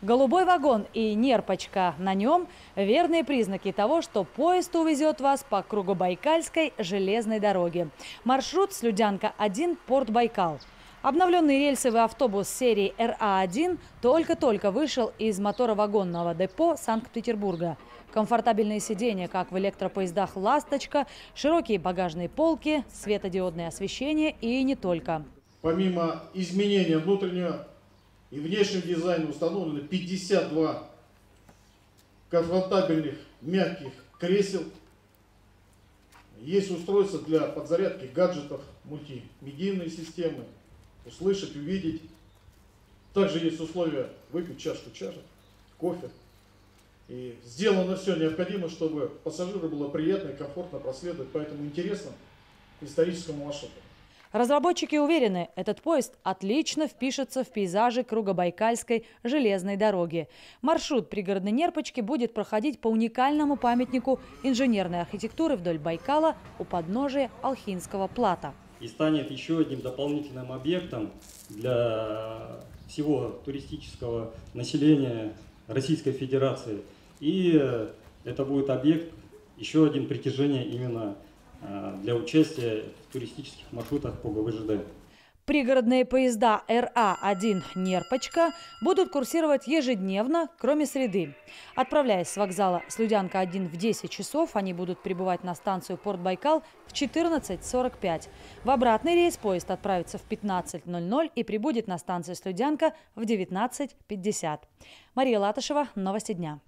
Голубой вагон и нерпочка на нем – верные признаки того, что поезд увезет вас по Кругобайкальской железной дороге. Маршрут Слюдянка-1, порт Байкал. Обновленный рельсовый автобус серии РА-1 только-только вышел из моторовагонного депо Санкт-Петербурга. Комфортабельные сиденья, как в электропоездах «Ласточка», широкие багажные полки, светодиодное освещение и не только. Помимо изменения внутреннего и внешнего дизайна установлено 52 комфортабельных мягких кресел. Есть устройство для подзарядки гаджетов, мультимедийные системы, услышать, увидеть. Также есть условия выпить чашку чая, кофе. И сделано все необходимое, чтобы пассажиру было приятно и комфортно проследовать по этому интересному историческому маршруту. Разработчики уверены, этот поезд отлично впишется в пейзажи Кругобайкальской железной дороги. Маршрут пригородной Нерпочки будет проходить по уникальному памятнику инженерной архитектуры вдоль Байкала у подножия Алхинского плата. И станет еще одним дополнительным объектом для всего туристического населения Российской Федерации. И это будет объект, еще один притяжение именно для участия в туристических маршрутах по ГВЖД. Пригородные поезда РА-1 «Нерпочка» будут курсировать ежедневно, кроме среды. Отправляясь с вокзала Слюдянка-1 в 10 часов, они будут прибывать на станцию Порт Байкал в 14.45. В обратный рейс поезд отправится в 15.00 и прибудет на станцию Слюдянка в 19.50. Мария Латышева, Новости дня.